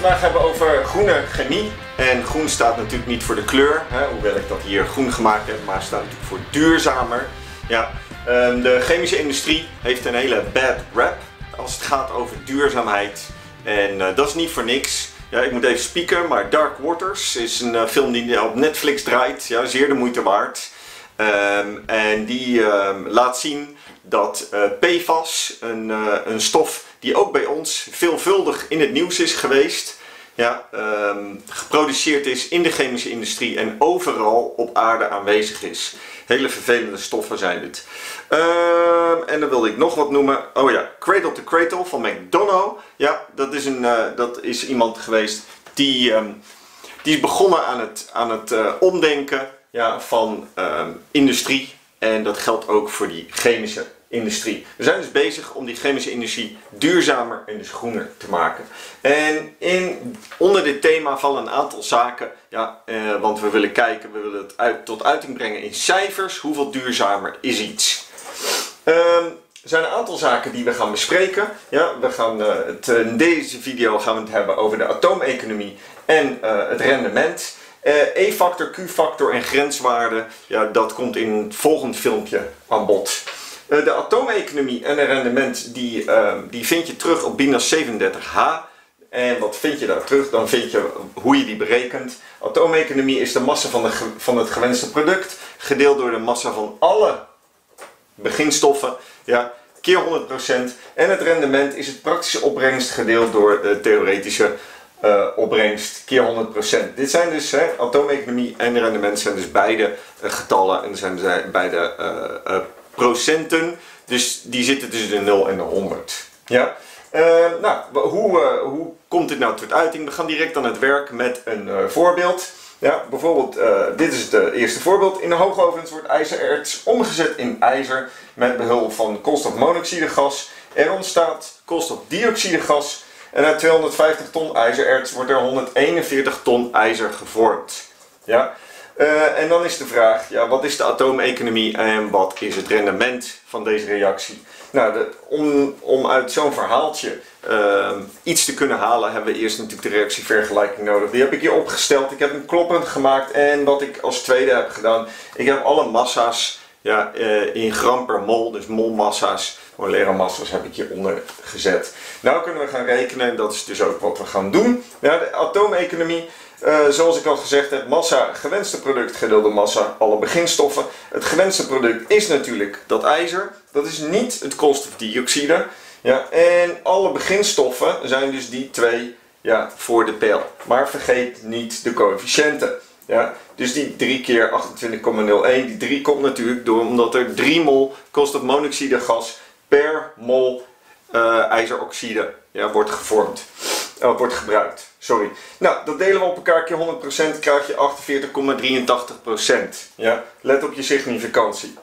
vandaag hebben over groene chemie. En groen staat natuurlijk niet voor de kleur, hè, hoewel ik dat hier groen gemaakt heb, maar staat natuurlijk voor duurzamer. Ja, ehm, de chemische industrie heeft een hele bad rap als het gaat over duurzaamheid. En eh, dat is niet voor niks. Ja, ik moet even spieken, maar Dark Waters is een eh, film die op Netflix draait. Ja, zeer de moeite waard. Ehm, en die ehm, laat zien dat uh, PFAS, een, een stof die ook bij ons veelvuldig in het nieuws is geweest. Ja, um, geproduceerd is in de chemische industrie en overal op aarde aanwezig is. Hele vervelende stoffen zijn dit. Um, en dan wilde ik nog wat noemen. Oh ja, Cradle to Cradle van McDonough. Ja, dat is, een, uh, dat is iemand geweest die, um, die is begonnen aan het, aan het uh, omdenken ja, van industrie. En dat geldt ook voor die chemische industrie. We zijn dus bezig om die chemische industrie duurzamer en dus groener te maken. En in, onder dit thema vallen een aantal zaken, ja, eh, want we willen kijken, we willen het uit, tot uiting brengen in cijfers, hoeveel duurzamer is iets. Um, er zijn een aantal zaken die we gaan bespreken. Ja, we gaan, uh, het, in deze video gaan we het hebben over de atoomeconomie en uh, het rendement. E-factor, Q-factor en grenswaarden, ja, dat komt in het volgende filmpje aan bod. Uh, de atoomeconomie en het rendement die, uh, die vind je terug op BINAS 37H. En wat vind je daar terug? Dan vind je hoe je die berekent. Atoomeconomie is de massa van, de, van het gewenste product gedeeld door de massa van alle beginstoffen. Ja, keer 100%. En het rendement is het praktische opbrengst gedeeld door de theoretische uh, opbrengst keer 100%. Dit zijn dus, atoomeconomie en rendement zijn dus beide uh, getallen en zijn beide uh, procenten. Dus die zitten tussen de 0 en de 100. Ja? nou, hoe, hoe komt dit nou tot uiting? We gaan direct aan het werk met een voorbeeld. Ja, bijvoorbeeld, dit is het eerste voorbeeld. In de hoogovens wordt ijzererts omgezet in ijzer met behulp van koolstofmonoxidegas. Er ontstaat koolstofdioxidegas en uit 250 ton ijzererts wordt er 141 ton ijzer gevormd. Ja? Uh, en dan is de vraag, ja, wat is de atoomeconomie en wat is het rendement van deze reactie? Nou, de, om, uit zo'n verhaaltje uh, iets te kunnen halen, hebben we eerst natuurlijk de reactievergelijking nodig. Die heb ik hier opgesteld. Ik heb hem kloppend gemaakt en wat ik als tweede heb gedaan, ik heb alle massa's ja, uh, in gram per mol, dus molmassa's, molaire massa's heb ik hieronder gezet. Nou kunnen we gaan rekenen en dat is dus ook wat we gaan doen. Ja, de atoomeconomie, uh, zoals ik al gezegd heb, massa, gewenste product, gedeelde massa, alle beginstoffen. Het gewenste product is natuurlijk dat ijzer, dat is niet het koolstofdioxide. Ja, en alle beginstoffen zijn dus die twee ja, voor de pijl. Maar vergeet niet de coëfficiënten. Ja, dus die 3 keer 28,01, die 3 komt natuurlijk door omdat er 3 mol koolstofmonoxide gas per mol uh, ijzeroxide ja, wordt gevormd. Uh, wordt gebruikt. Sorry. Nou, dat delen we op elkaar keer 100% krijg je 48,83%. Ja, let op je significantie.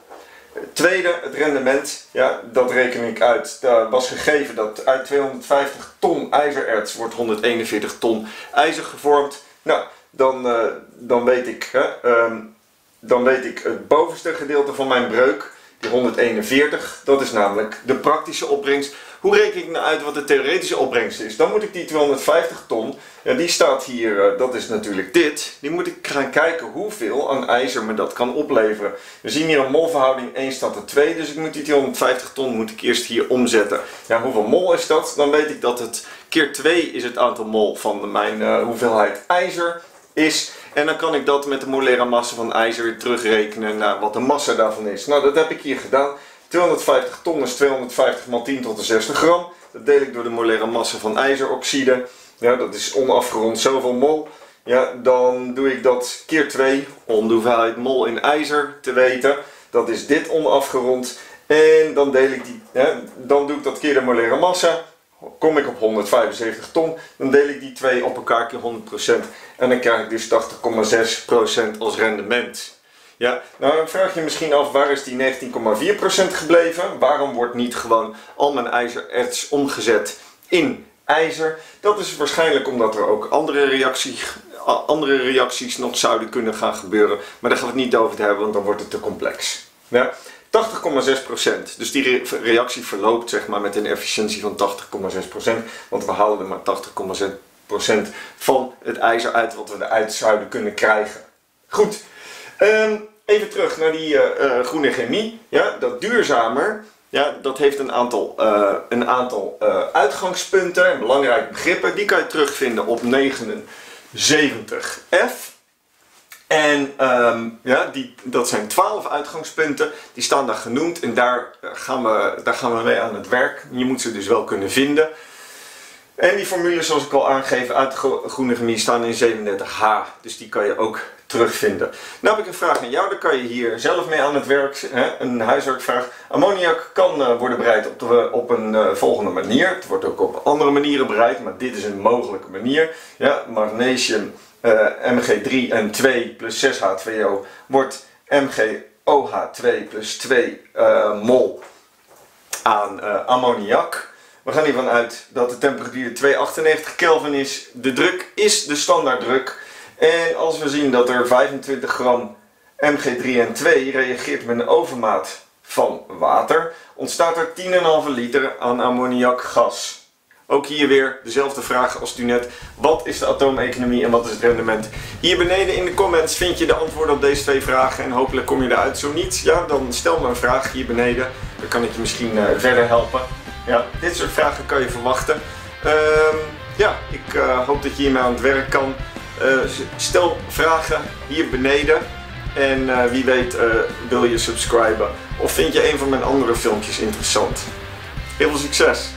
Tweede, het rendement. Ja, dat reken ik uit. Dat was gegeven dat uit 250 ton ijzererts wordt 141 ton ijzer gevormd. Nou, dan, uh, dan, weet ik, hè, um, dan weet ik het bovenste gedeelte van mijn breuk. Die 141, dat is namelijk de praktische opbrengst. Hoe reken ik nou uit wat de theoretische opbrengst is? Dan moet ik die 250 ton, ja, die staat hier, uh, dat is natuurlijk dit. Die moet ik gaan kijken hoeveel aan ijzer me dat kan opleveren. We zien hier een molverhouding 1 staat er 2, dus ik moet die 250 ton moet ik eerst hier omzetten. Ja, hoeveel mol is dat? Dan weet ik dat het keer 2 is het aantal mol van mijn uh, hoeveelheid ijzer is. En dan kan ik dat met de molaire massa van ijzer weer terugrekenen naar wat de massa daarvan is. Nou, dat heb ik hier gedaan. 250 ton is 250 mal 10 tot de 60 gram. Dat deel ik door de molaire massa van ijzeroxide. Ja, dat is onafgerond zoveel mol. Ja, dan doe ik dat keer 2 om de hoeveelheid mol in ijzer te weten. Dat is dit onafgerond. En dan deel ik die, dan doe ik dat keer de molaire massa kom ik op 175 ton, dan deel ik die twee op elkaar keer 100% en dan krijg ik dus 80,6% als rendement. Ja, nou dan vraag je misschien af waar is die 19,4% gebleven? Waarom wordt niet gewoon al mijn ijzererts omgezet in ijzer? Dat is waarschijnlijk omdat er ook andere, reactie, andere reacties nog zouden kunnen gaan gebeuren. Maar daar gaan we het niet over hebben, want dan wordt het te complex. Ja? 80,6%. Dus die reactie verloopt zeg maar, met een efficiëntie van 80,6%. Want we halen er maar van het ijzer uit wat we eruit zouden kunnen krijgen. Goed, ehm, even terug naar die uh, groene chemie. Ja, dat duurzamer, ja, dat heeft een aantal, uh, een aantal uitgangspunten en belangrijke begrippen. Die kan je terugvinden op 79F. En um, ja, die, dat zijn 12 uitgangspunten, die staan daar genoemd en daar gaan, we, daar gaan we mee aan het werk. Je moet ze dus wel kunnen vinden. En die formules, zoals ik al aangeef, uit de groene chemie staan in 37H. Dus die kan je ook terugvinden. Nou heb ik een vraag aan jou, daar kan je hier zelf mee aan het werk. Hè? Een huiswerkvraag. Ammoniak kan uh, worden bereid op, op een uh, volgende manier. Het wordt ook op andere manieren bereid, maar dit is een mogelijke manier. Ja, magnesium Mg3 en 2 plus 6H2O wordt MgOH2 plus 2 mol aan ammoniak. We gaan hiervan uit dat de temperatuur 298 Kelvin is. De druk is de standaarddruk. En als we zien dat er 25 gram Mg3N2 reageert met een overmaat van water, ontstaat er 10,5 liter aan ammoniakgas. Ook hier weer dezelfde vraag als toen net. Wat is de atoomeconomie en wat is het rendement? Hier beneden in de comments vind je de antwoorden op deze twee vragen en hopelijk kom je eruit. Zo niet, ja, dan stel me een vraag hier beneden. Dan kan ik je misschien uh, verder helpen. Ja, dit soort vragen kan je verwachten. Um, ja, ik uh, hoop dat je hiermee aan het werk kan. Uh, stel vragen hier beneden. En wie weet wil je subscriben. Of vind je een van mijn andere filmpjes interessant. Heel veel succes!